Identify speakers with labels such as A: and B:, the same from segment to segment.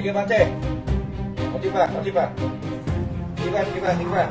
A: tiga pancai. Oh, tiga, oh, tiga. Tiga, tiga, tiga.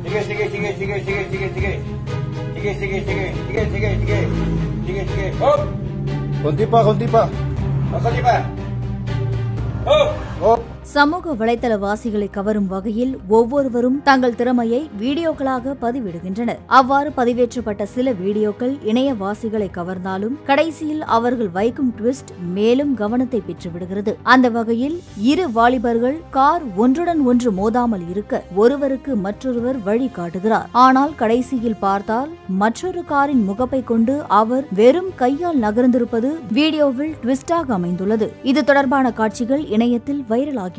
A: Tiga, tiga, tiga, tiga, tiga, tiga, tiga. Tiga, tiga, tiga, tiga, tiga, tiga. Tiga, tiga. Hop. Kontipa, kontipa. Kontipa. Hop.
B: Hop.
C: சமூக வலைதளவாசிகளை கவரும் வகையில் ஒவ்வொருவரும் தங்கள் திறமையை வீடியோக்களாக பதிவிடுகின்றனர். அவ்வாறு பதிவேற்றப்பட்ட சில வீடியோக்கள் இணையவாசிகளை கவர்ந்தாலும் கடைசியில் அவர்கள் வைக்கும் ட்விஸ்ட் மேலும் கவனத்தை பெற்றுவிடுகிறது. அந்த வகையில் இரு வாலிபர்கள் கார் ஒன்றுடன் ஒன்று மோதாமல் இருக்க ஒருவருக்கு மற்றொருவர் வழி காட்டுகிறார். ஆனால் கடைசியில் பார்த்தால் மற்றொரு காரின் முகப்பை கொண்டு அவர் வெறும் கையால் நகர்ந்திருப்பது வீடியோவில் ட்விஸ்டாக அமைந்துள்ளது. இது தொடர்பான காட்சிகள் இணையத்தில்
B: வைரலாகி